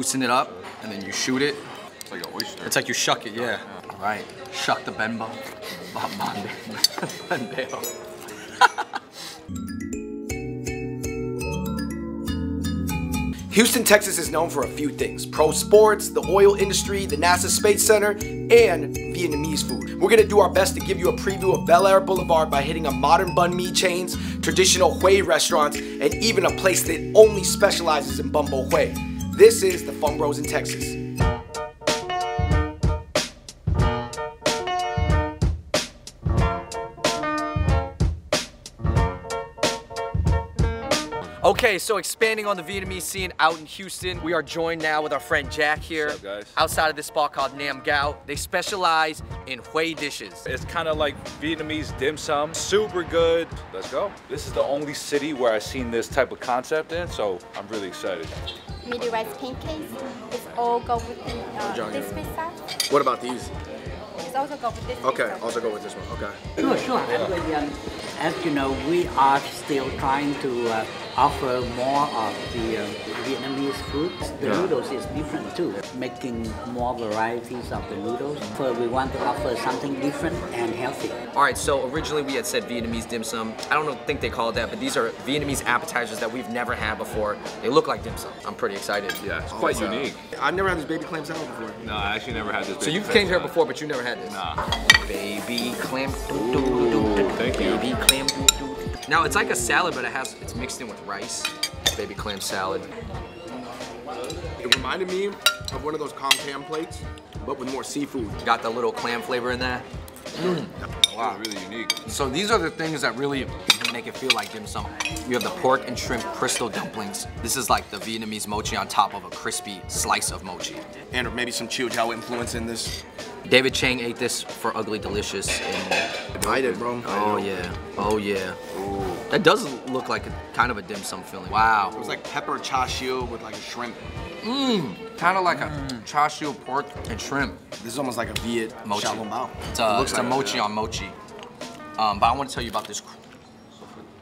loosen it up, and then you shoot it. It's like an oyster. It's like you shuck it, yeah. All right, shuck the banh beo. Bembo. Houston, Texas is known for a few things pro sports, the oil industry, the NASA Space Center, and Vietnamese food. We're gonna do our best to give you a preview of Bellaire Boulevard by hitting a modern banh mi chains, traditional Hue restaurants, and even a place that only specializes in Bun Bo Hue. This is the Fung Bros in Texas. Okay, so expanding on the Vietnamese scene out in Houston, we are joined now with our friend Jack here. What's up, guys? Outside of this spot called Nam Giao. They specialize in Hue dishes. It's kind of like Vietnamese dim sum. Super good. Let's go. This is the only city where I've seen this type of concept in, so I'm really excited. medium rice pancakes. It's all go with the, uh, this pizza. What about these? It's also go with this Okay, pizza. also go with this one. Okay. Sure, sure. Actually, um, as you know, we are still trying to uh, offer more of the uh, Vietnamese food. The noodles is different too, making more varieties of the noodles. So we want to offer something different and healthy. All right, so originally we had said Vietnamese dim sum. I don't think they call it that, but these are Vietnamese appetizers that we've never had before. They look like dim sum. I'm pretty excited. Yeah, it's quite unique. I've never had this baby clam salad before. No, I actually never had this. So you came here before, but you never had this. Nah. Baby clam. thank you. Baby clam. Now it's like a salad, but it has it's mixed in with rice. Baby clam salad. It reminded me of one of those com tam plates, but with more seafood. Got the little clam flavor in there. Mm. Wow, really unique. So these are the things that really make it feel like dim sum. You have the pork and shrimp crystal dumplings. This is like the Vietnamese mochi on top of a crispy slice of mochi. And maybe some Chiu Chow influence in this. David Chang ate this for Ugly Delicious. And, I did, bro. oh yeah, oh yeah. That does look like a, kind of a dim sum feeling. Wow. It was like pepper cha siu with like a shrimp. Mmm. Kind of like a char siu pork and shrimp. This is almost like a Viet Mochi. It's a, looks it's a like it, mochi yeah. on mochi. Um, but I want to tell you about this.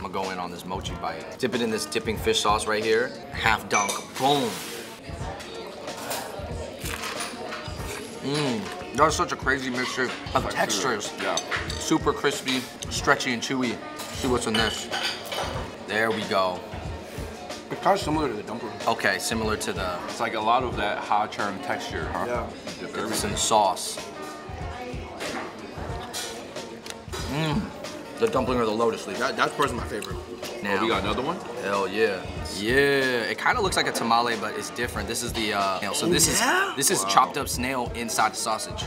I'm gonna go in on this mochi bite. Dip it in this dipping fish sauce right here. Half dunk. Boom. Mmm. That's such a crazy mixture of textures. Yeah. Super crispy, stretchy, and chewy. See what's in this. There we go. It's kind of similar to the dumpling. Okay, similar to the It's like a lot of that hot churn texture, huh? Yeah. Dip Get this in everything. the sauce. Mmm. The dumpling or the lotus leaf. That, that's personally my favorite. Now, Oh, we got another one? hell yeah, yeah. It kind of looks like a tamale, but it's different. This is the uh, snail. So this yeah? is this is chopped up snail inside the sausage.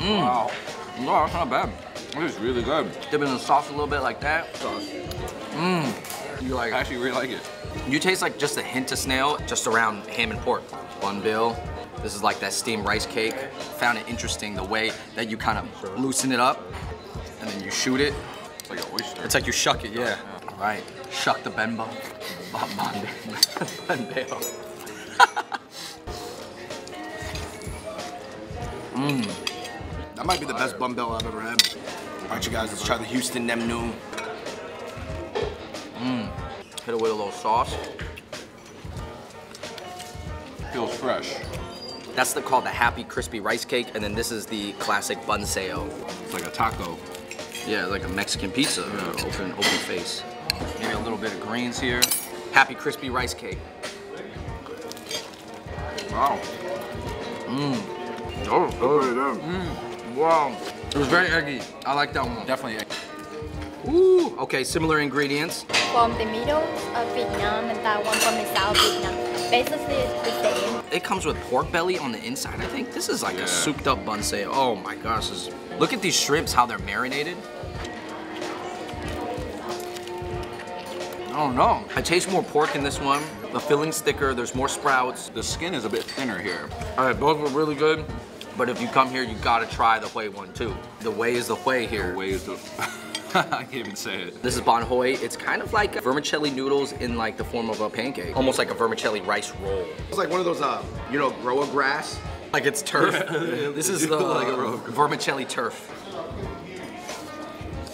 Wow. No, that's not bad. Is really good. Dip it in the sauce a little bit like that. Mmm. You like? I actually really like it. You taste like just a hint of snail just around ham and pork. Banh beo. This is like that steamed rice cake. Found it interesting the way that you kind of loosen it up and then you shoot it. It's like an oyster. It's like you shuck it, yeah. All right, shuck the banh beo. Banh beo. That might be the best banh beo I've ever had. All right, you guys, let's try the Houston Nem Noon. Mmm. Hit it with a little sauce. Feels fresh. That's the called the happy crispy rice cake, and then this is the classic banh xeo. It's like a taco. Yeah, like a Mexican pizza, open open face. Maybe a little bit of greens here. Happy crispy rice cake. Wow. Mmm. Oh, good. Wow. It was very eggy. I like that one. Definitely. Ooh. Okay, similar ingredients. From the middle of Vietnam and that one from the south Vietnam. Basically, it's the same. It comes with pork belly on the inside, I think. This is like Yeah. a souped up banh xeo. Oh my gosh. This is... Look at these shrimps, how they're marinated. I don't know. I taste more pork in this one. The filling's thicker, there's more sprouts. The skin is a bit thinner here. All right, both were really good. But if you come here, you gotta try the Hue one too. The Hue is the Hue here. The way is the. I can't even say it. This is Banh Hoi. It's kind of like vermicelli noodles in like the form of a pancake. Almost like a vermicelli rice roll. It's like one of those, uh, you know, grow a grass. Like it's turf. this is the like a vermicelli turf.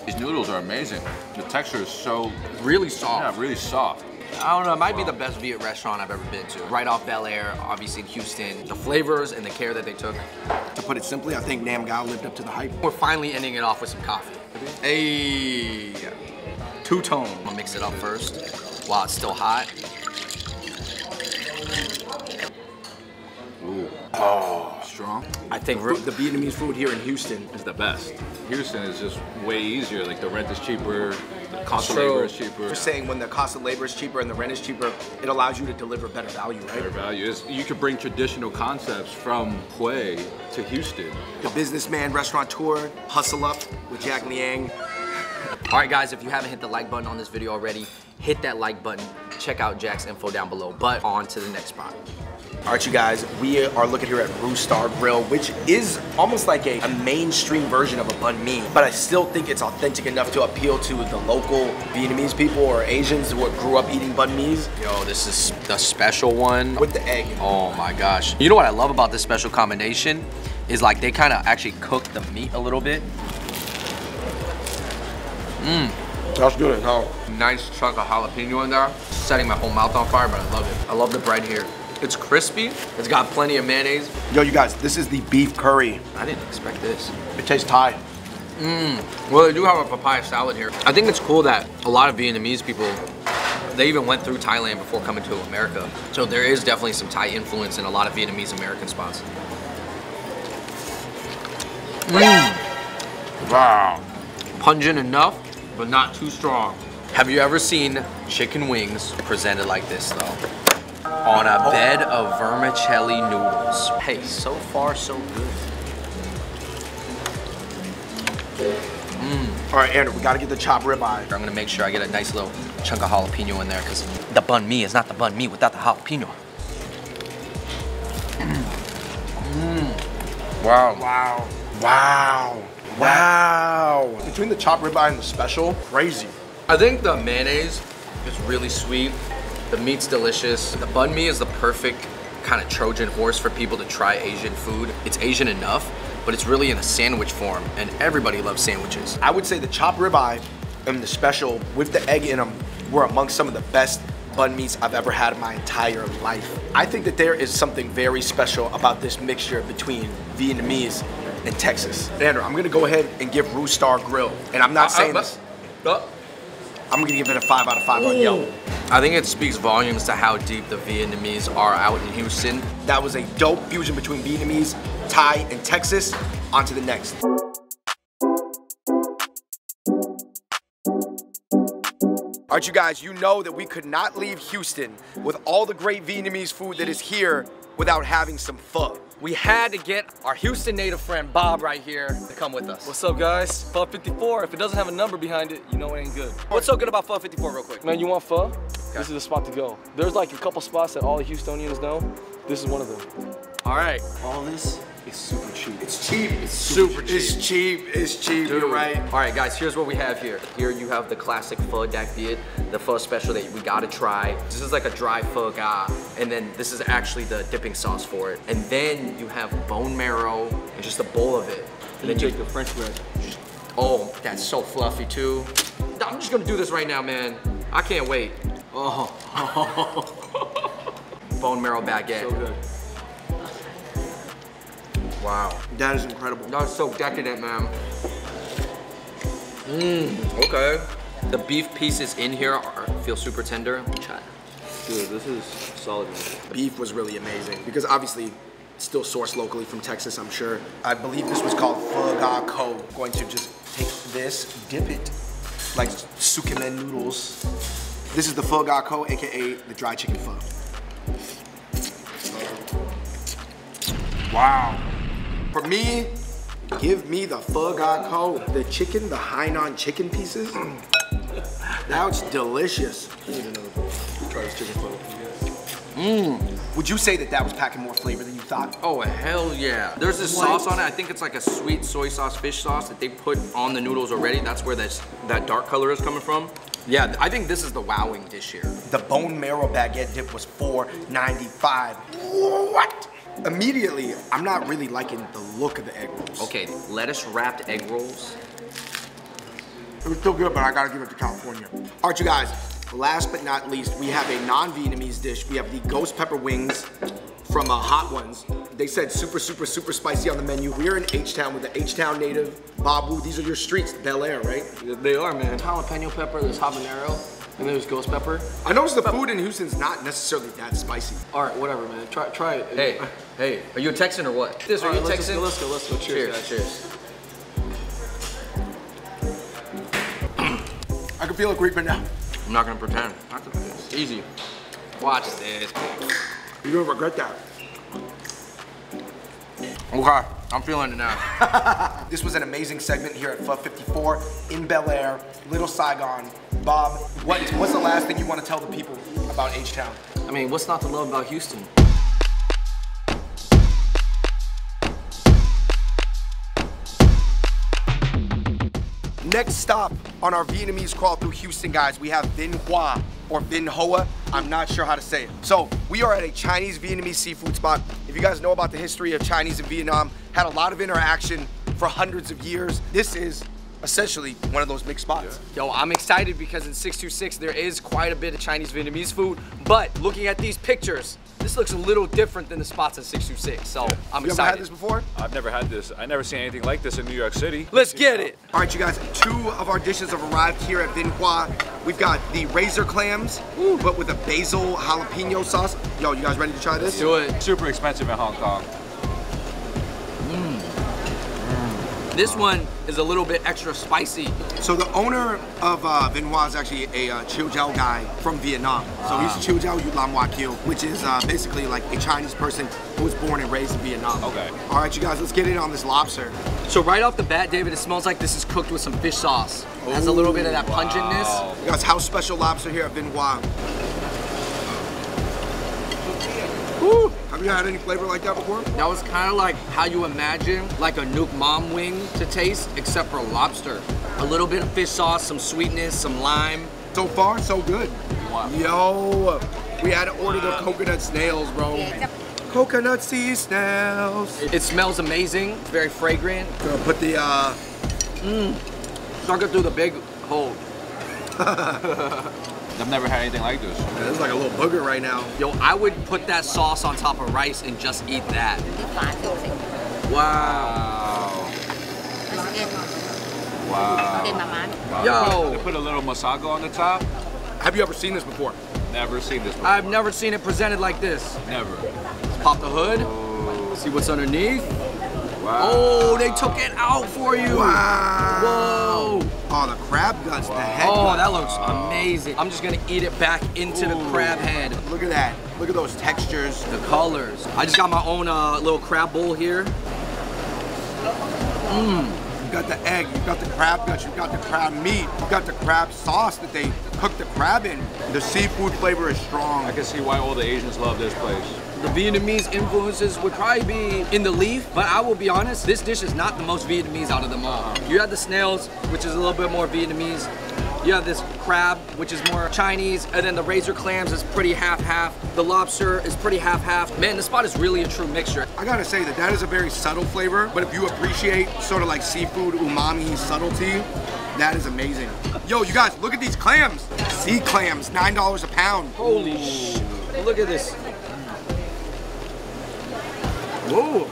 These noodles are amazing. The texture is so Really soft. yeah, really soft. I don't know, it might be the best Viet restaurant I've ever been to. Right off Bellaire, obviously in Houston. The flavors and the care that they took. To put it simply, I think Nam Giao lived up to the hype. We're finally ending it off with some coffee. Hey, two-tone. I'm gonna mix it up first while it's still hot. Ooh. Oh. Strong. I think fu- the Vietnamese food here in Houston is the best. Houston is just way easier. Like the rent is cheaper, the cost of labor is cheaper. You're saying when the cost of labor is cheaper and the rent is cheaper, it allows you to deliver better value, right? Better value is you could bring traditional concepts from Hue to Houston. The businessman restaurateur, hustle up with Jack Liang. All right, guys, if you haven't hit the like button on this video already, hit that like button. Check out Jack's info down below. But on to the next spot. All right, you guys, we are looking here at Roostar Grill, which is almost like a, a mainstream version of a banh mi, but I still think it's authentic enough to appeal to the local Vietnamese people or Asians who grew up eating banh mi's Yo, this is the special one. with the egg. Oh my gosh. You know what I love about this special combination? Is like they kind of actually cook the meat a little bit. Mmm. That's good as hell. Nice chunk of jalapeno in there. Setting my whole mouth on fire, but I love it. I love the bread here. It's crispy. It's got plenty of mayonnaise. Yo, you guys, this is the beef curry. I didn't expect this. It tastes Thai. Mmm. Well, they do have a papaya salad here. I think it's cool that a lot of Vietnamese people, they even went through Thailand before coming to America. So there is definitely some Thai influence in a lot of Vietnamese American spots. Mmm. Wow. Pungent enough, but not too strong. Have you ever seen chicken wings presented like this though? On a bed of vermicelli noodles. Hey, so far so good. All right, Andrew, we gotta get the chopped ribeye. I'm gonna make sure I get a nice little chunk of jalapeno in there because the banh mi is not the banh mi without the jalapeno. Mm. Wow. Wow. Wow. Wow. Between the chopped ribeye and the special, crazy. I think the mayonnaise is really sweet. The meat's delicious. The banh mi is the perfect kind of Trojan horse for people to try Asian food. It's Asian enough, but it's really in a sandwich form, and everybody loves sandwiches. I would say the chopped ribeye and the special with the egg in them were amongst some of the best bun meats I've ever had in my entire life. I think that there is something very special about this mixture between Vietnamese and Texas. Andrew, I'm gonna go ahead and give Roostar Grill, and I'm not saying this, I'm gonna give it a five out of five on Yelp. I think it speaks volumes to how deep the Vietnamese are out in Houston. That was a dope fusion between Vietnamese, Thai, and Texas. On to the next. All right, you guys, you know that we could not leave Houston with all the great Vietnamese food that is here without having some pho. We had to get our Houston native friend Bob right here to come with us. What's up, guys? Pho 54. If it doesn't have a number behind it, you know it ain't good. What's so good about Pho 54 real quick? Man, you want pho? This is the spot to go. There's like a couple spots that all the Houstonians know. This is one of them. All right. All this is super cheap. It's cheap. It's super cheap. It's cheap. It's cheap. You're right. All right, guys, here's what we have here. Here you have the classic pho dac biet, the pho special that we gotta try. This is like a dry pho ah, ga, and then this is actually the dipping sauce for it. And then you have bone marrow and just a bowl of it. And then you take the French bread. Oh, that's so fluffy too. I'm just gonna do this right now, man. I can't wait. Oh. Bone marrow baguette. So good. Wow. That is incredible. That's so decadent, man. Mmm, okay. The beef pieces in here are, feel super tender. Try. Dude, this is solid. Beef was really amazing because obviously still sourced locally from Texas, I'm sure. I believe this was called pho kho. Going to just take this, dip it like tsukemen noodles. This is the pho ga kho, aka the dry chicken pho. Wow. For me, give me the pho ga kho, the chicken, the Hainan chicken pieces. That's delicious. Try this chicken pho. Would you say that that was packing more flavor than you thought? Oh, hell yeah. There's this sauce on it. I think it's like a sweet soy sauce fish sauce that they put on the noodles already. That's where that's, that dark color is coming from. Yeah, I think this is the wowing dish here. The bone marrow baguette dip was $4.95. What? Immediately, I'm not really liking the look of the egg rolls. Okay, lettuce wrapped egg rolls. It was still good, but I gotta give it to California. All right, you guys, last but not least, we have a non-Vietnamese dish. We have the ghost pepper wings from uh, Hot Ones. They said super, super, super spicy on the menu. We're in H-Town with the H-Town native, Babu. These are your streets, Bellaire, right? They are, man. Jalapeno pepper, there's habanero, and there's ghost pepper. I noticed the food in Houston's not necessarily that spicy. All right, whatever, man. Try, try it. Hey, hey, are you a Texan or what? This, All are right, you let's, Texan? go, let's go. Let's go. Cheers, Cheers, guys. cheers. I can feel it creeping now. I'm not gonna pretend. It's easy. Watch this. You're gonna regret that. Okay, I'm feeling it now. This was an amazing segment here at Pho 54 in Bellaire, Little Saigon. Bob, what, what's the last thing you want to tell the people about H-Town? I mean, what's not to love about Houston? Next stop on our Vietnamese crawl through Houston, guys, we have Vinh Hoa or Vinh Hoa. I'm not sure how to say it. So we are at a Chinese Vietnamese seafood spot. If you guys know about the history of Chinese and Vietnam, had a lot of interaction for hundreds of years. This is essentially one of those mixed spots. Yo, I'm excited because in 626 there is quite a bit of Chinese Vietnamese food, but looking at these pictures, this looks a little different than the spots at 626. So I'm You ever had excited. this before? I've never had this. I never seen anything like this in New York City. Let's get it. All right, you guys, two of our dishes have arrived here at Vinh Hoa. We've got the razor clams, but with a basil jalapeno sauce. Yo, you guys ready to try this? Do it. Super expensive in Hong Kong. Mmm. This one is a little bit extra spicy. So the owner of uh, Vinh Hoa is actually a uh, Chiu Jiao guy from Vietnam. So he's Chiu Jiao Yu Lam Wa Kieu, which is uh, basically like a Chinese person who was born and raised in Vietnam. Okay. All right, you guys, let's get in on this lobster. So right off the bat, David, it smells like this is cooked with some fish sauce. It has a little bit of that pungentness. Wow. You guys, house special lobster here at Vinh Hoa. Woo! Have you had any flavor like that before? That was kind of like how you imagine like a Nuoc Mam wing to taste, except for lobster. A little bit of fish sauce, some sweetness, some lime. So far, so good. Wow. Yo, we had to order the coconut snails, bro. Coconut sea snails. It smells amazing. It's very fragrant. Gonna put the uh, Stuck it through the big hole. I've never had anything like this. Man, this is like a little booger right now. Yo, I would put that sauce on top of rice and just eat that. Wow. Wow. Wow. Yo. They put a little masago on the top. Have you ever seen this before? Never seen this before. I've never seen it presented like this. Never. Let's pop the hood. Oh. See what's underneath. Wow. Oh, they took it out for you. Wow. Whoa. Oh, the crab guts, the head Oh, guts. that looks amazing. I'm just gonna eat it back into the crab head. Look at that. Look at those textures. The colors. I just got my own uh, little crab bowl here. You got the egg, you got the crab guts, you got the crab meat, you got the crab sauce that they cook the crab in. The seafood flavor is strong. I can see why all the Asians love this place. The Vietnamese influences would probably be in the leaf, but I will be honest, this dish is not the most Vietnamese out of them all. You have the snails, which is a little bit more Vietnamese. You have this crab, which is more Chinese, and then the razor clams is pretty half-half. The lobster is pretty half-half. Man, this spot is really a true mixture. I gotta say that that is a very subtle flavor, but if you appreciate sort of like seafood umami subtlety, that is amazing. Yo, you guys, look at these clams. Sea clams, $9 a pound. Holy sh! Look at this. Whoa!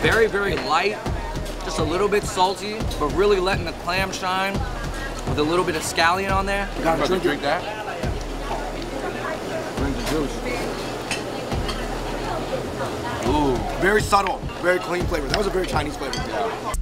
Very, very light, just a little bit salty, but really letting the clam shine with a little bit of scallion on there. You gotta drink, drink that? Drink the juice. Ooh, very subtle, very clean flavor. That was a very Chinese flavor. Yeah.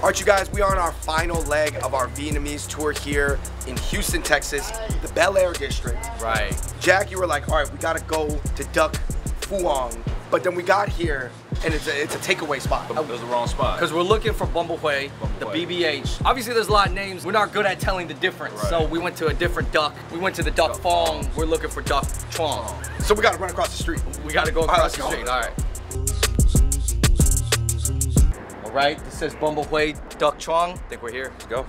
All right, you guys, we are on our final leg of our Vietnamese tour here in Houston, Texas, the Bellaire district. Right. Jack, you were like, all right, we gotta go to Duck Phuong, but then we got here and it's a, it's a takeaway spot. That was the wrong spot. Because we're looking for Bun Bo Hue, the BBH. Obviously, there's a lot of names. We're not good at telling the difference. So we went to a different duck. We went to the Duck Fong. We're looking for Duck Chuang. So we gotta run across the street. We gotta go across the go. street. All right. All right, this says Bun Bo Hue Duck Chuang. I think we're here. Let's go.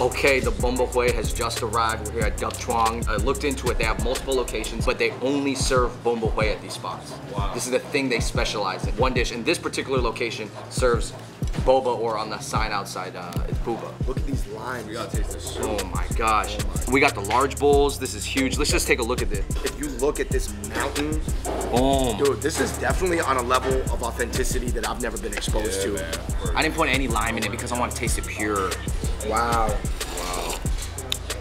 Okay, the Bun Bo Hue has just arrived. We're here at Duck Chuang. I looked into it. They have multiple locations, but they only serve Bun Bo Hue at these spots. Wow. This is the thing they specialize in. One dish, and this particular location serves boba or on the sign outside, uh, it's booba. Look at these lines. We gotta taste this soup. Oh my gosh. We got the large bowls. This is huge. Let's just take a look at this. If you look at this mountain, Boom. dude, this is definitely on a level of authenticity that I've never been exposed Yeah, to. man. I didn't put any lime in it because I want to taste it pure. Wow.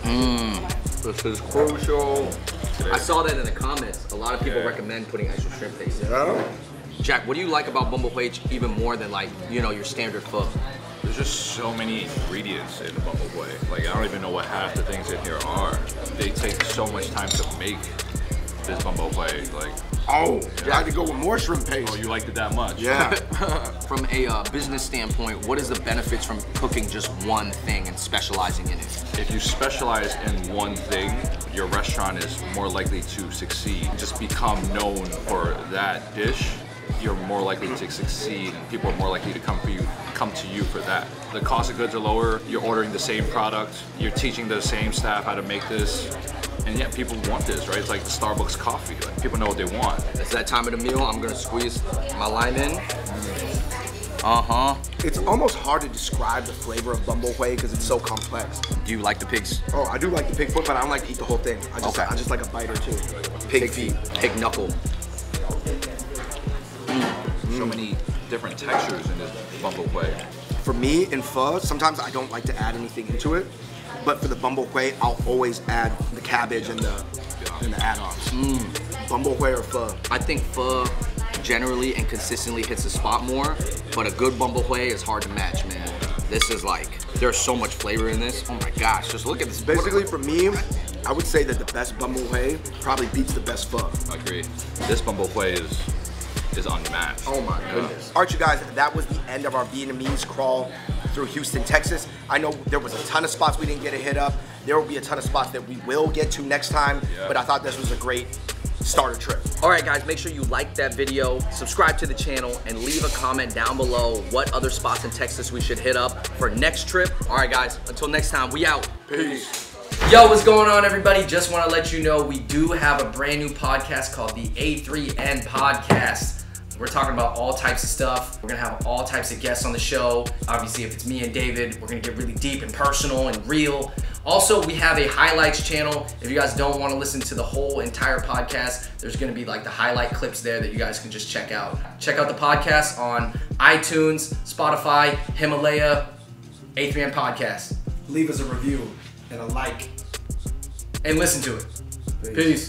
Mmm. This is crucial. I saw that in the comments. A lot of people Yeah. recommend putting extra shrimp paste in. Yeah. Jack, what do you like about Bun Bo Hue even more than like, you know, your standard pho? There's just so many ingredients in Bun Bo Hue. Like I don't even know what half the things in here are. They take so much time to make this Bun Bo Hue. Like, Oh, I had to go with more shrimp paste. oh, you liked it that much? yeah. From a uh, business standpoint, what is the benefits from cooking just one thing and specializing in it? If you specialize in one thing, your restaurant is more likely to succeed. Just become known for that dish, you're more likely to succeed and people are more likely to come for you come to you for that. The cost of goods are lower, you're ordering the same product, you're teaching the same staff how to make this. And yet people want this, right? It's like the Starbucks coffee. Like people know what they want. It's that time of the meal. I'm gonna squeeze my lime in. Uh huh. It's almost hard to describe the flavor of Bun Bo Hue because it's so complex. Do you like the pigs? Oh, I do like the pig foot, but I don't like to eat the whole thing. I just, Okay. I just like a bite or two. Pig, feet. Pig knuckle. So many different textures in this Bun Bo Hue. For me, in pho, sometimes I don't like to add anything into it. But for the Bun Bo Hue, I'll always add the cabbage and the, and the add-ons. Mm. Bun Bo Hue or pho. I think pho generally and consistently hits the spot more, but a good Bun Bo Hue is hard to match, man. This is like, there's so much flavor in this. Oh my gosh, just look at this. Basically, for me, I would say that the best Bun Bo Hue probably beats the best pho. I agree. This Bun Bo Hue is is unmatched. Oh my Yeah. goodness. All right, you guys, that was the end of our Vietnamese crawl through Houston, Texas. I know there was a ton of spots we didn't get a hit up. There will be a ton of spots that we will get to next time, Yeah. but I thought this was a great starter trip. All right, guys, make sure you like that video, subscribe to the channel, and leave a comment down below what other spots in Texas we should hit up for next trip. All right, guys, until next time, we out. Peace. Yo, what's going on, everybody? Just want to let you know we do have a brand new podcast called the A3N Podcast. We're talking about all types of stuff. We're gonna have all types of guests on the show. Obviously, if it's me and David, we're gonna get really deep and personal and real. Also, we have a highlights channel. If you guys don't want to listen to the whole entire podcast, there's gonna be like the highlight clips there that you guys can just check out. Check out the podcast on iTunes, Spotify, Himalaya, A3N Podcast, Leave us a review and a like. and listen to it. Peace.